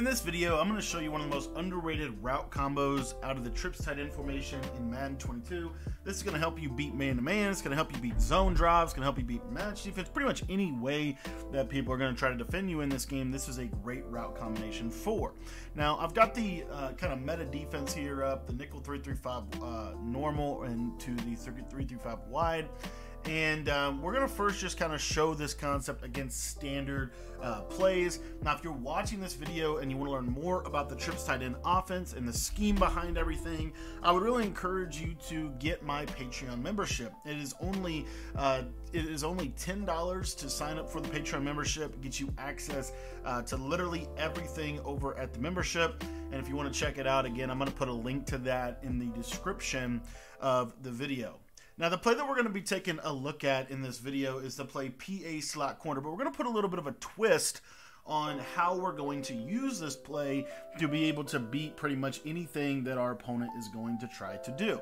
In this video, I'm going to show you one of the most underrated route combos out of the trips tight end formation in Madden 22. This is going to help you beat man-to-man, it's going to help you beat zone drops, it's going to help you beat match defense, pretty much any way that people are going to try to defend you in this game, this is a great route combination for. Now, I've got the uh, kind of meta defense here up, the nickel 335 uh, normal and to the 335 wide and um, we're going to first just kind of show this concept against standard uh, plays. Now, if you're watching this video and you want to learn more about the trips tight end offense and the scheme behind everything, I would really encourage you to get my Patreon membership. It is only uh, it is only ten dollars to sign up for the Patreon membership. It gets you access uh, to literally everything over at the membership. And if you want to check it out, again, I'm going to put a link to that in the description of the video. Now, the play that we're going to be taking a look at in this video is the play PA slot corner, but we're going to put a little bit of a twist on how we're going to use this play to be able to beat pretty much anything that our opponent is going to try to do.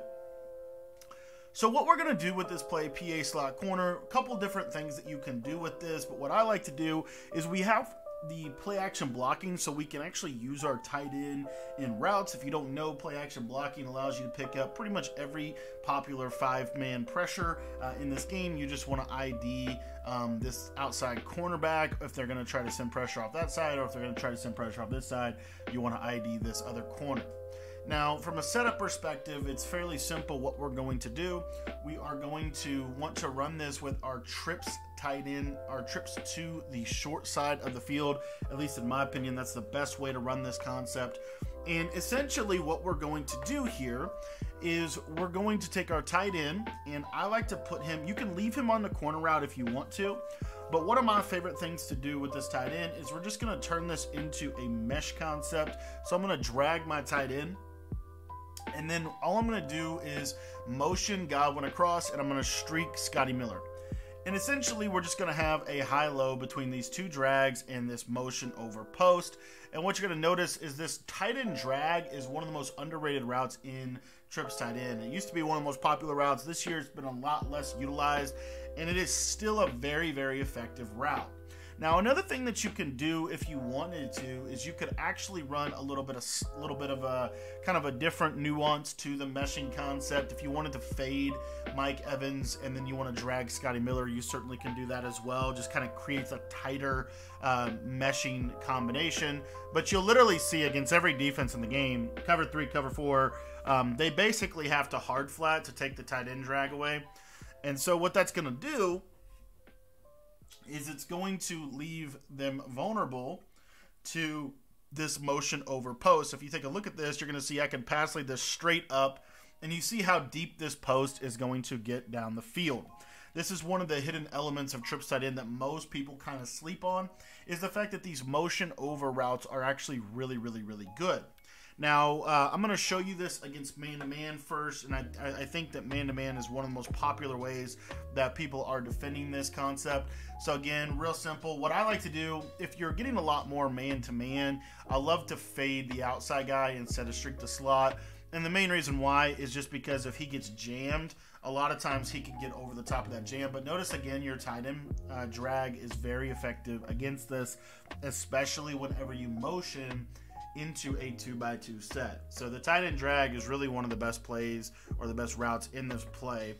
So what we're going to do with this play, PA slot corner, a couple different things that you can do with this, but what I like to do is we have the play action blocking so we can actually use our tight end in routes. If you don't know, play action blocking allows you to pick up pretty much every popular five man pressure uh, in this game. You just want to ID um, this outside cornerback if they're going to try to send pressure off that side or if they're going to try to send pressure off this side, you want to ID this other corner. Now, from a setup perspective, it's fairly simple what we're going to do. We are going to want to run this with our trips tight end, our trips to the short side of the field. At least in my opinion, that's the best way to run this concept. And essentially what we're going to do here is we're going to take our tight end, and I like to put him, you can leave him on the corner route if you want to, but one of my favorite things to do with this tight end is we're just going to turn this into a mesh concept. So I'm going to drag my tight end and then all I'm going to do is motion Godwin across, and I'm going to streak Scotty Miller. And essentially, we're just going to have a high-low between these two drags and this motion over post. And what you're going to notice is this tight end drag is one of the most underrated routes in trips tight end. It used to be one of the most popular routes. This year, it's been a lot less utilized, and it is still a very, very effective route. Now, another thing that you can do if you wanted to is you could actually run a little bit of a little bit of a kind of a different nuance to the meshing concept. If you wanted to fade Mike Evans and then you want to drag Scotty Miller, you certainly can do that as well. Just kind of creates a tighter uh, meshing combination. But you'll literally see against every defense in the game, cover three, cover four, um, they basically have to hard flat to take the tight end drag away. And so what that's going to do is it's going to leave them vulnerable to this motion over post. If you take a look at this, you're going to see I can pass lead this straight up, and you see how deep this post is going to get down the field. This is one of the hidden elements of trips tight end that most people kind of sleep on, is the fact that these motion over routes are actually really, really, really good. Now, uh, I'm going to show you this against man-to-man first, and I, I think that man-to-man is one of the most popular ways that people are defending this concept. So again, real simple. What I like to do, if you're getting a lot more man-to-man, I love to fade the outside guy instead of streak the slot. And the main reason why is just because if he gets jammed, a lot of times he can get over the top of that jam. But notice again, your tight end uh, drag is very effective against this, especially whenever you motion into a 2x2 set. So the tight end drag is really one of the best plays or the best routes in this play.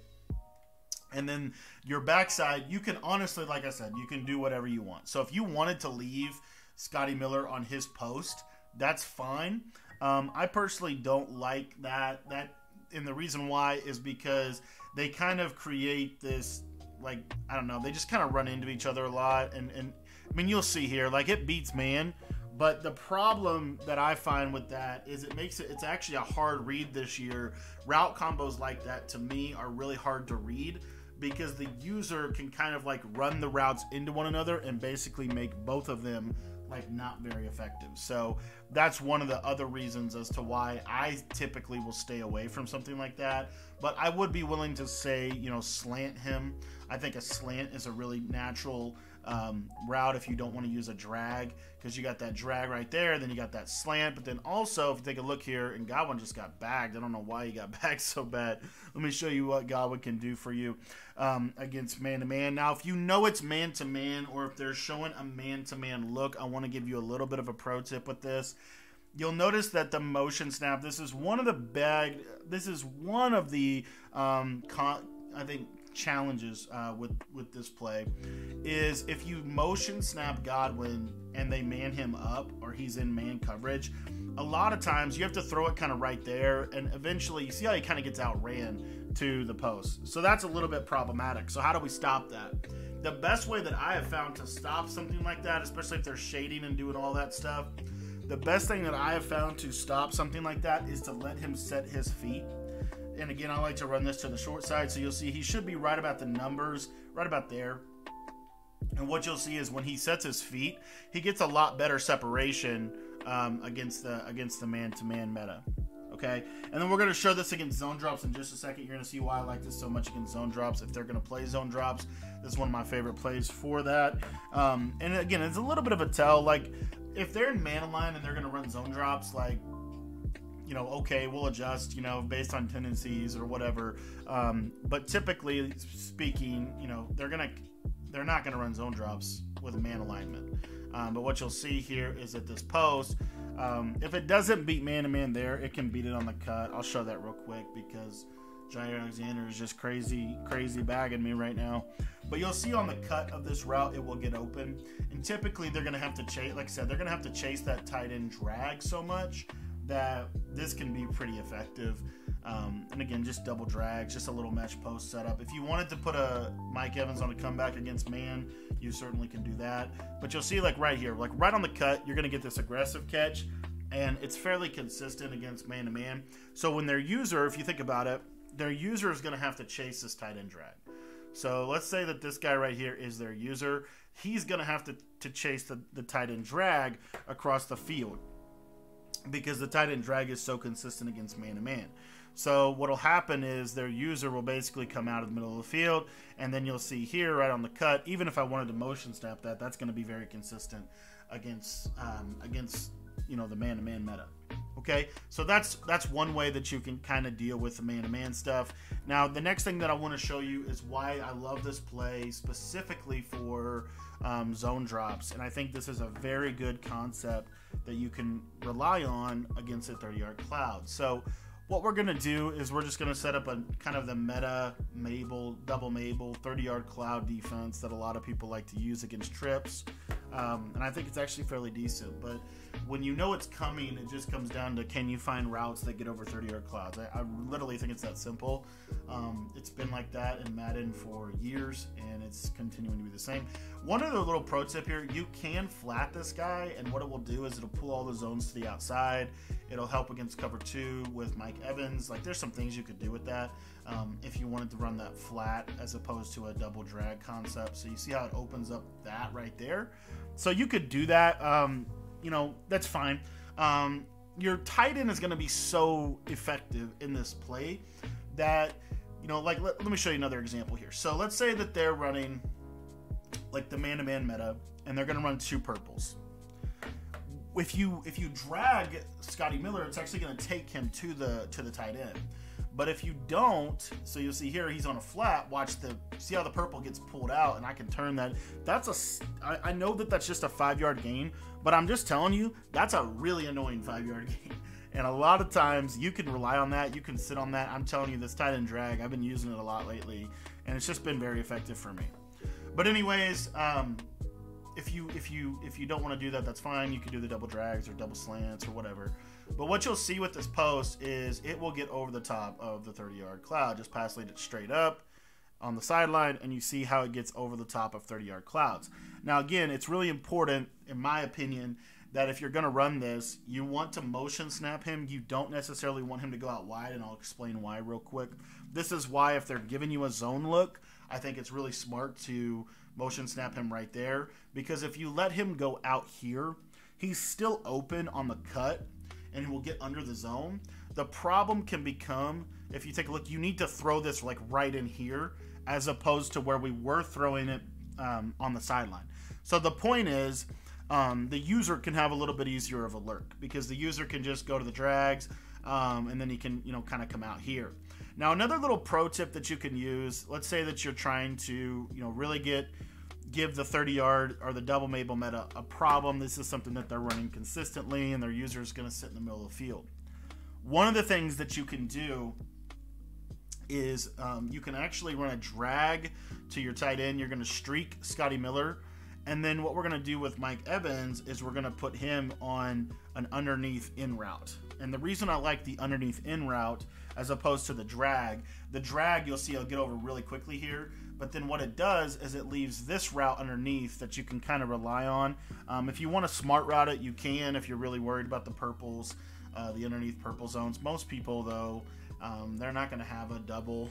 And then your backside, you can honestly, like I said, you can do whatever you want. So if you wanted to leave Scotty Miller on his post, that's fine. Um, I personally don't like that. That and the reason why is because they kind of create this like I don't know. They just kind of run into each other a lot, and and I mean you'll see here like it beats man, but the problem that I find with that is it makes it it's actually a hard read this year. Route combos like that to me are really hard to read because the user can kind of like run the routes into one another and basically make both of them like not very effective. So that's one of the other reasons as to why I typically will stay away from something like that. But I would be willing to say, you know, slant him. I think a slant is a really natural um, route if you don't want to use a drag because you got that drag right there, then you got that slant. But then also, if you take a look here, and Godwin just got bagged. I don't know why he got bagged so bad. Let me show you what Godwin can do for you um, against man to man. Now, if you know it's man to man, or if they're showing a man to man look, I want to give you a little bit of a pro tip with this. You'll notice that the motion snap. This is one of the bag. This is one of the um, con, I think challenges uh, with with this play is if you motion snap Godwin and they man him up or he's in man coverage, a lot of times you have to throw it kind of right there, and eventually you see how he kind of gets outran to the post. So that's a little bit problematic. So how do we stop that? The best way that I have found to stop something like that, especially if they're shading and doing all that stuff, the best thing that I have found to stop something like that is to let him set his feet and again, I like to run this to the short side, so you'll see he should be right about the numbers, right about there. And what you'll see is when he sets his feet, he gets a lot better separation um, against the against the man-to-man meta. Okay, and then we're going to show this against zone drops in just a second. You're going to see why I like this so much against zone drops. If they're going to play zone drops, this is one of my favorite plays for that. Um, and again, it's a little bit of a tell. Like if they're in man line and they're going to run zone drops, like you know, okay, we'll adjust, you know, based on tendencies or whatever. Um, but typically speaking, you know, they're gonna they're not gonna run zone drops with a man alignment. Um, but what you'll see here is that this post, um, if it doesn't beat man to man there, it can beat it on the cut. I'll show that real quick because Jaire Alexander is just crazy, crazy bagging me right now. But you'll see on the cut of this route, it will get open. And typically, they're going to have to chase, like I said, they're going to have to chase that tight end drag so much that this can be pretty effective. Um, and again, just double drags, just a little mesh post setup. If you wanted to put a Mike Evans on a comeback against man, you certainly can do that. But you'll see, like right here, like right on the cut, you're going to get this aggressive catch, and it's fairly consistent against man to man. So when their user, if you think about it, their user is going to have to chase this tight end drag. So let's say that this guy right here is their user. He's going to have to, to chase the, the tight end drag across the field because the tight end drag is so consistent against man to man. So what'll happen is their user will basically come out of the middle of the field, and then you'll see here right on the cut. Even if I wanted to motion snap that, that's going to be very consistent against um, against you know the man to man meta. Okay, so that's that's one way that you can kind of deal with the man to man stuff. Now the next thing that I want to show you is why I love this play specifically for um, zone drops, and I think this is a very good concept that you can rely on against a 30 yard cloud. So, what we're going to do is we're just going to set up a kind of the meta Mable, double Mable, 30 yard cloud defense that a lot of people like to use against trips. Um, and I think it's actually fairly decent. But when you know it's coming, it just comes down to can you find routes that get over 30 yard clouds? I, I literally think it's that simple. Um, it's been like that in Madden for years, and it's continuing to be the same. One other little pro tip here you can flat this guy, and what it will do is it'll pull all the zones to the outside. It'll help against cover two with Mike Evans. Like, there's some things you could do with that um, if you wanted to run that flat as opposed to a double drag concept. So, you see how it opens up that right there? So, you could do that. Um, you know, that's fine. Um, your tight end is going to be so effective in this play that, you know, like, let, let me show you another example here. So, let's say that they're running like the man-to-man meta, and they're going to run two purples. If you if you drag Scotty Miller, it's actually going to take him to the to the tight end. But if you don't, so you'll see here he's on a flat. Watch the see how the purple gets pulled out, and I can turn that. That's a I, I know that that's just a five yard gain, but I'm just telling you that's a really annoying five yard gain. And a lot of times you can rely on that. You can sit on that. I'm telling you, this tight end drag, I've been using it a lot lately, and it's just been very effective for me. But anyways, um, if you if you if you don't want to do that, that's fine. You can do the double drags or double slants or whatever. But what you'll see with this post is it will get over the top of the 30 yard cloud. Just pass lead it straight up on the sideline, and you see how it gets over the top of 30 yard clouds. Now, again, it's really important, in my opinion, that if you're going to run this, you want to motion snap him. You don't necessarily want him to go out wide, and I'll explain why real quick. This is why, if they're giving you a zone look, I think it's really smart to motion snap him right there because if you let him go out here, he's still open on the cut and he will get under the zone. The problem can become if you take a look, you need to throw this like right in here as opposed to where we were throwing it um, on the sideline. So the point is, um, the user can have a little bit easier of a lurk because the user can just go to the drags um, and then he can, you know, kind of come out here. Now, another little pro tip that you can use, let's say that you're trying to, you know, really get give the 30 yard or the double Mable meta a problem. This is something that they're running consistently and their user is going to sit in the middle of the field. One of the things that you can do is um, you can actually run a drag to your tight end. You're going to streak Scotty Miller and then what we're going to do with Mike Evans is we're going to put him on an underneath in route. And the reason I like the underneath in route as opposed to the drag, the drag you'll see I'll get over really quickly here. But then what it does is it leaves this route underneath that you can kind of rely on. Um, if you want to smart route it, you can if you're really worried about the purples, uh, the underneath purple zones. Most people, though, um, they're not going to have a double.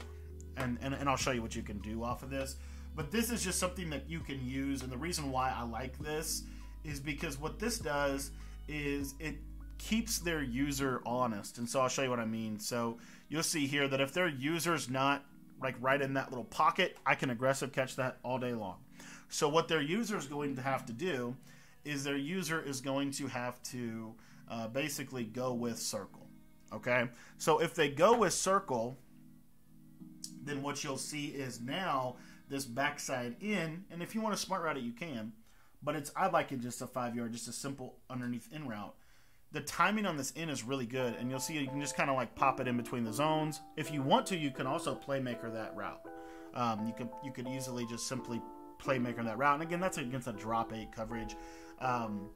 And, and, and I'll show you what you can do off of this. But this is just something that you can use, and the reason why I like this is because what this does is it keeps their user honest. And so I'll show you what I mean. So you'll see here that if their user's not like right in that little pocket, I can aggressive catch that all day long. So what their user is going to have to do is their user is going to have to uh, basically go with circle. Okay, so if they go with circle, then what you'll see is now this backside in, and if you want to smart route it, you can. But it's I like it just a five yard, just a simple underneath in route. The timing on this in is really good, and you'll see you can just kind of like pop it in between the zones. If you want to, you can also playmaker that route. Um, you could you could easily just simply playmaker that route, and again, that's against a drop eight coverage. Um,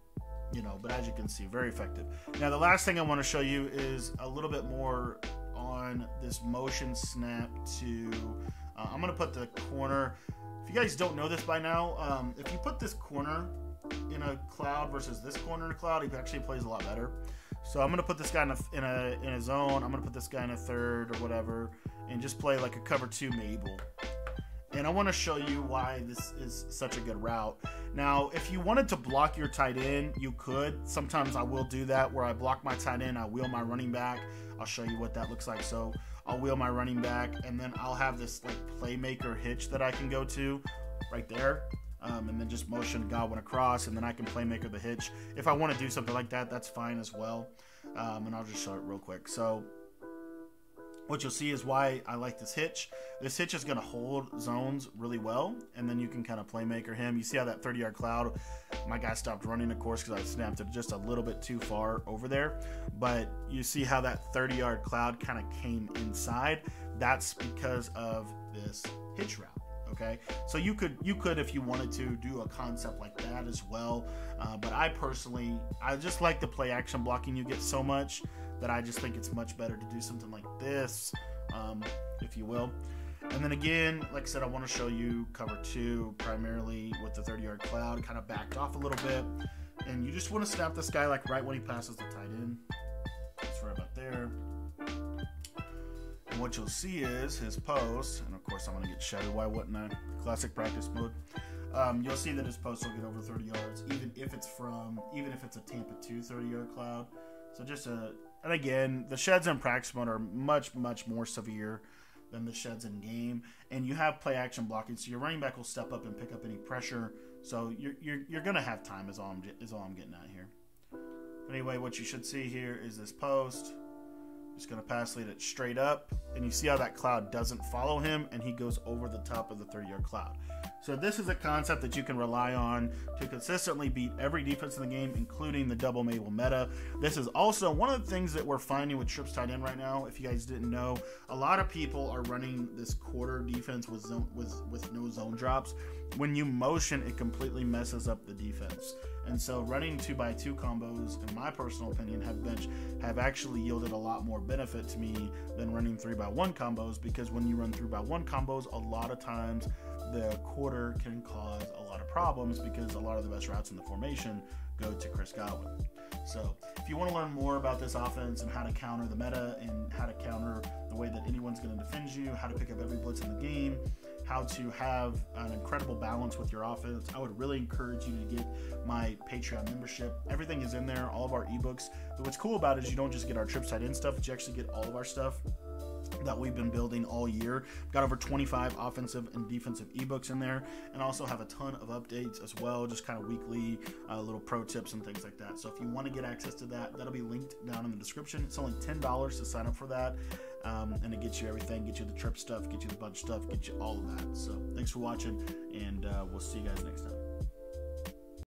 you know, but as you can see, very effective. Now, the last thing I want to show you is a little bit more on this motion snap to uh, I'm gonna put the corner. If you guys don't know this by now, um, if you put this corner in a cloud versus this corner in a cloud, he actually plays a lot better. So I'm gonna put this guy in a, in a in a zone. I'm gonna put this guy in a third or whatever, and just play like a cover two Mable. And I want to show you why this is such a good route. Now, if you wanted to block your tight end, you could. Sometimes I will do that where I block my tight end, I wheel my running back. I'll show you what that looks like. So I'll wheel my running back, and then I'll have this like playmaker hitch that I can go to right there. Um, and then just motion Godwin across, and then I can playmaker the hitch. If I want to do something like that, that's fine as well. Um, and I'll just show it real quick. So what you'll see is why I like this hitch. This hitch is going to hold zones really well, and then you can kind of playmaker him. You see how that 30 yard cloud, my guy stopped running, of course, because I snapped it just a little bit too far over there. But you see how that 30 yard cloud kind of came inside. That's because of this hitch route okay so you could you could if you wanted to do a concept like that as well uh, but i personally i just like the play action blocking you get so much that I just think it's much better to do something like this, um, if you will. And then again, like I said, I want to show you cover two primarily with the 30 yard cloud, kind of backed off a little bit. And you just want to snap this guy like right when he passes the tight end. It's right about there. And what you'll see is his post, and of course I'm going to get shattered. Why wouldn't I? Classic practice mode. Um, you'll see that his post will get over 30 yards, even if it's from, even if it's a Tampa 2 30 yard cloud. So just a and again, the sheds in practice mode are much, much more severe than the sheds in game. And you have play action blocking, so your running back will step up and pick up any pressure. So you're, you're, you're going to have time, is all, I'm, is all I'm getting at here. Anyway, what you should see here is this post. Just going to pass lead it straight up. And you see how that cloud doesn't follow him, and he goes over the top of the 30 yard cloud. So this is a concept that you can rely on to consistently beat every defense in the game, including the double Mable meta. This is also one of the things that we're finding with trips tight end right now. If you guys didn't know, a lot of people are running this quarter defense with zone, with with no zone drops. When you motion, it completely messes up the defense. And so running two by two combos, in my personal opinion, have bench have actually yielded a lot more benefit to me than running three by one combos because when you run three by one combos, a lot of times the quarter can cause a lot of problems because a lot of the best routes in the formation go to Chris Godwin. So, if you want to learn more about this offense and how to counter the meta and how to counter the way that anyone's going to defend you, how to pick up every blitz in the game, how to have an incredible balance with your offense, I would really encourage you to get my Patreon membership. Everything is in there, all of our ebooks. But what's cool about it is you don't just get our trips tight end stuff, you actually get all of our stuff that we've been building all year. Got over 25 offensive and defensive ebooks in there, and also have a ton of updates as well, just kind of weekly uh, little pro tips and things like that. So if you want to get access to that, that'll be linked down in the description. It's only $10 to sign up for that. Um, and it gets you everything, get you the trip stuff, get you the bunch stuff, get you all of that. So thanks for watching, and uh, we'll see you guys next time.